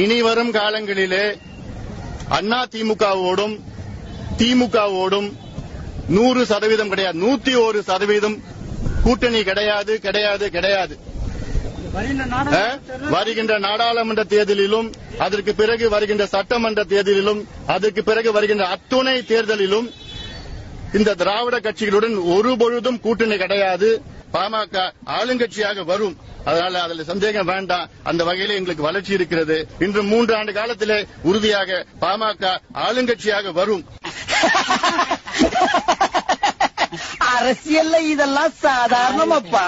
இனி வரும் காலங்களிலே அண்ணா திமுகவோடும் திமுகவோடும் நூறு சதவீதம் கிடையாது. நூத்தி ஒரு சதவீதம் கூட்டணி கிடையாது கிடையாது கிடையாது. வருகின்ற நாடாளுமன்ற தேர்தலிலும் அதற்கு பிறகு வருகின்ற சட்டமன்ற தேர்தலிலும் அதற்கு பிறகு வருகின்ற அத்துணை தேர்தலிலும் இந்த திராவிட கட்சிகளுடன் ஒருபொழுதும் கூட்டணி கிடையாது. பாமக ஆளுங்கட்சியாக வரும். அதனால அதுல சந்தேகம் வேண்டாம். அந்த வகையில எங்களுக்கு வளர்ச்சி இருக்கிறது. இன்று மூன்று ஆண்டு காலத்திலே உறுதியாக பாமக ஆளுங்கட்சியாக வரும். அரசியல்ல இதெல்லாம் சாதாரணமாப்பா.